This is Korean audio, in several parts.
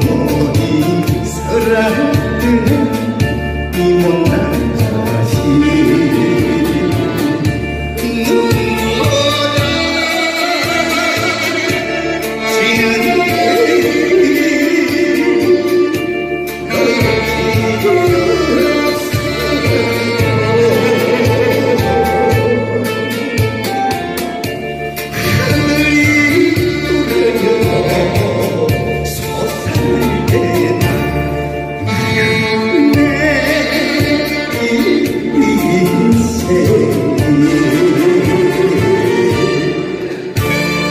부모님 사랑은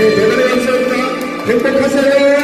네, 대단히 감사합니다. 행복하세요.